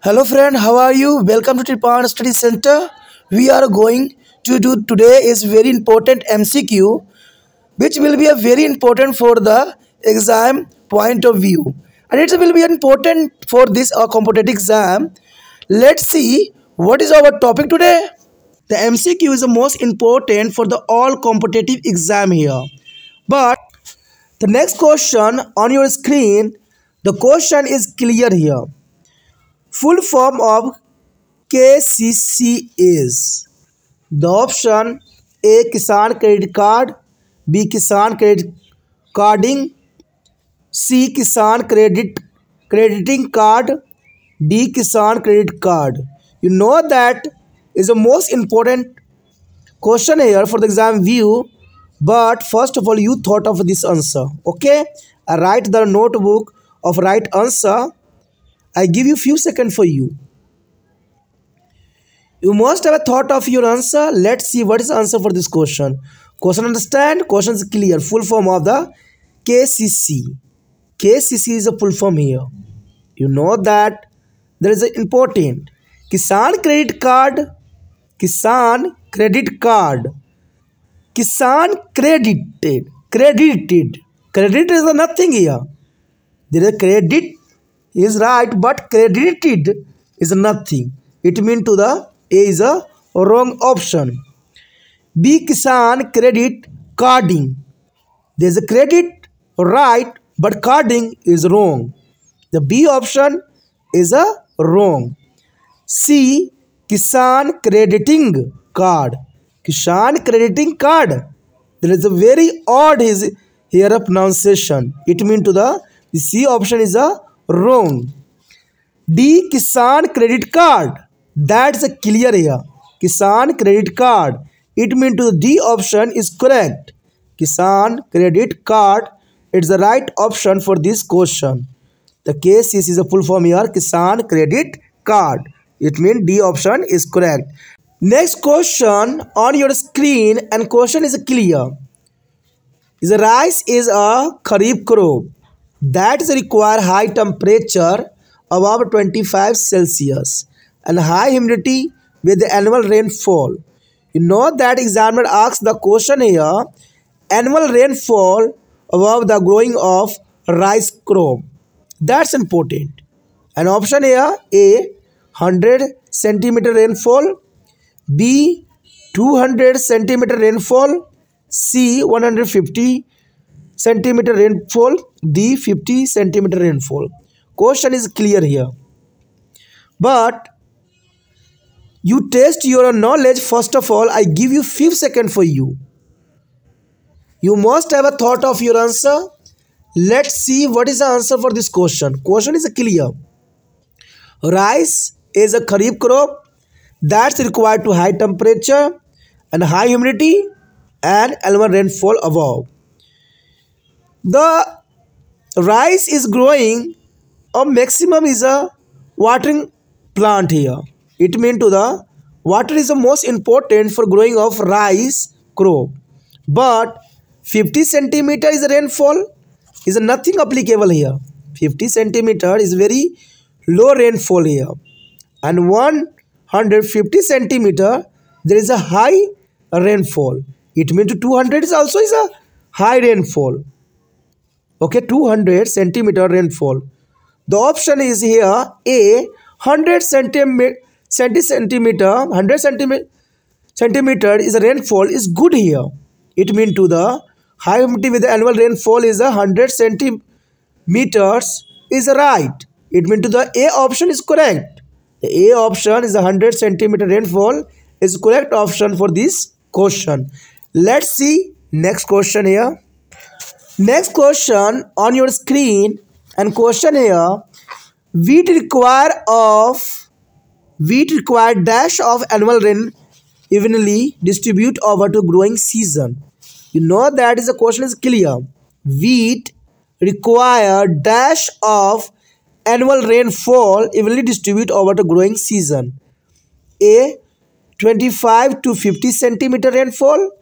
Hello friend, how are you? Welcome to Tripan Study Center. We are going to do today is very important MCQ which will be a very important for the exam point of view and it will be important for this uh, competitive exam. Let's see what is our topic today. The MCQ is the most important for the all competitive exam here. But the next question on your screen, the question is clear here Full form of KCC is the option A Kisan Credit Card, B Kisan Credit Carding, C Kisan Credit Crediting Card, D Kisan Credit Card. You know that is the most important question here for the exam view. But first of all, you thought of this answer. Okay, I write the notebook of right answer I give you few seconds for you. You must have a thought of your answer. Let's see what is the answer for this question. Question understand? Question is clear. Full form of the KCC. KCC is a full form here. You know that there is an important Kisan credit card. Kisan credit card. Kisan credited. Credited. Credit is nothing here. There is a credit is right but credited is nothing. It means to the a is a wrong option. B kisan credit carding. There is a credit right but carding is wrong. The b option is a wrong. C kisan crediting card. Kisan crediting card. There is a very odd is here a pronunciation. It means to the the c option is a wrong D, Kisan credit card. That is a clear या Kisan credit card. It mean to D option is correct Kisan credit card. It's the right option for this question the case is is a full form year Kisan credit card. It mean D option is correct next question on your screen and question is a clear is a rice is a kharif crop that is require high temperature above 25 Celsius and high humidity with the annual rainfall. You know that examiner asks the question here, annual rainfall above the growing of rice crop. That's important. An option here, A, 100 centimeter rainfall, B, 200 centimeter rainfall, C, 150 centimeter rainfall the 50 centimeter rainfall. Question is clear here. But you test your knowledge. First of all i give you few seconds for you. You must have a thought of your answer. Let's see what is the answer for this question. Question is clear. Rice is a kharif crop that's required to high temperature and high humidity and annual rainfall above the rice is growing. A maximum is a watering plant here. It means to the water is the most important for growing of rice crop. But 50 centimeter is a rainfall is nothing applicable here. 50 centimeter is very low rainfall here. And 150 centimeter there is a high rainfall. It means 200 is also is a high rainfall okay 200 centimeter rainfall. The option is here a 100 centimeter centimeter 100 centimeter centimeter is a rainfall is good here. It means to the high humidity with the annual rainfall is a 100 centimeters is right. It means to the a option is correct. The a option is a 100 centimeter rainfall is correct option for this question. Let's see next question here Next question on your screen and question here wheat require of wheat require dash of annual rain evenly distribute over to growing season. You know that is the question is clear. Wheat require dash of annual rainfall evenly distribute over the growing season. A 25 to 50 centimeter rainfall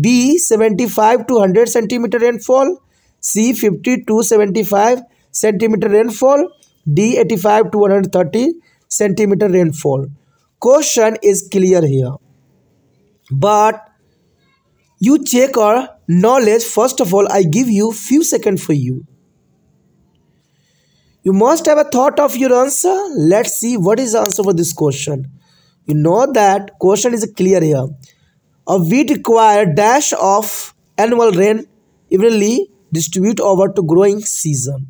B 75 to 100 centimeter rainfall, C 50 to 75 centimeter rainfall, D 85 to 130 centimeter rainfall. Question is clear here. But you check our knowledge. First of all, I give you few seconds for you. You must have a thought of your answer. Let's see what is the answer for this question. You know that question is clear here. A wheat require dash of annual rain evenly distribute over to growing season.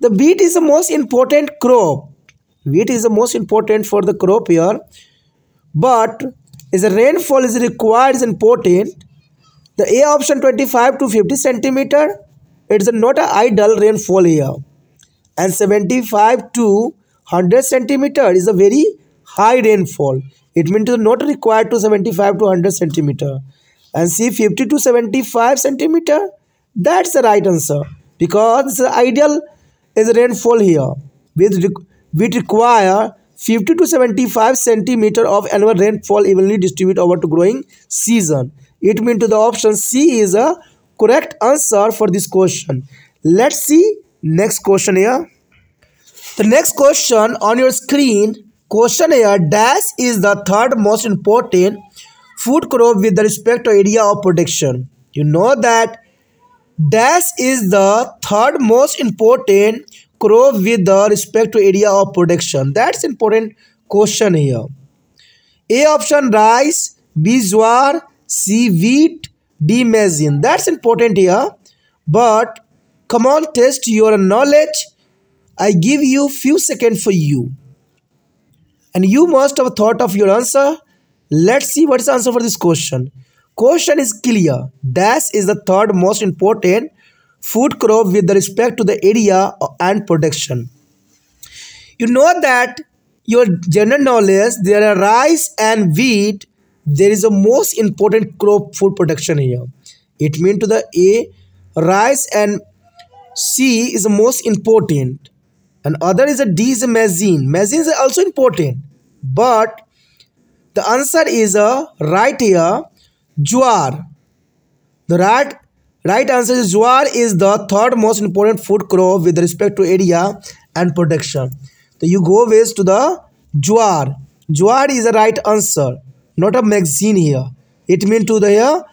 The wheat is the most important crop. Wheat is the most important for the crop here. But as the rainfall is required is important. The A option 25 to 50 centimeter. It's not an ideal rainfall here and 75 to 100 centimeter is a very high rainfall. It means to not required to 75 to 100 centimeter. And see 50 to 75 centimeter, that's the right answer because the ideal is rainfall here. With we require 50 to 75 centimeter of annual rainfall evenly distributed over to growing season. It means to the option C is a correct answer for this question. Let's see Next question here. The next question on your screen, question here, dash is the third most important food crop with respect to area of production. You know that dash is the third most important crop with the respect to area of production. That's important question here. A option rice, B jowar, C wheat, D maize. That's important here. But Come on, test your knowledge. I give you few seconds for you. And you must have thought of your answer. Let's see what is the answer for this question. Question is clear. Dash is the third most important food crop with respect to the area and production. You know that your general knowledge, there are rice and wheat. There is a most important crop food production here. It means to the A, rice and C is the most important and other is a D is a maize. Maize is also important but the answer is a right here jowar. The right right answer is jowar is the third most important food crop with respect to area and production. So you go with to the jowar. Jowar is the right answer not a magazine here. It means to the here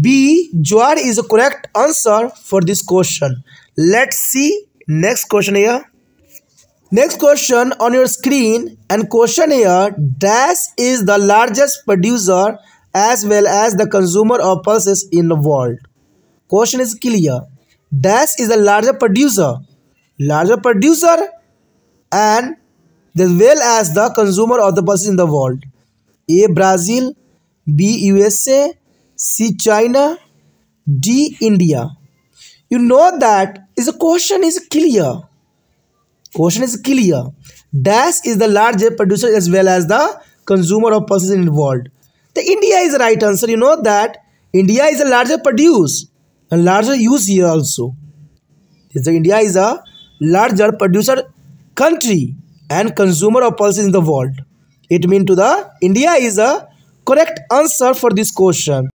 B. Jowar is the correct answer for this question. Let's see next question here. Next question on your screen and question here. Dash is the largest producer as well as the consumer of pulses in the world. Question is clear. Dash is the larger producer. Larger producer and as well as the consumer of the pulses in the world. A. Brazil B. USA C. China D. India you know that is a question is clear question is clear. Dash is the largest producer as well as the consumer of pulses involved the india is the right answer. You know that india is a larger produce and larger use here also. The india is a larger producer country and consumer of pulses in the world. It means to the india is a correct answer for this question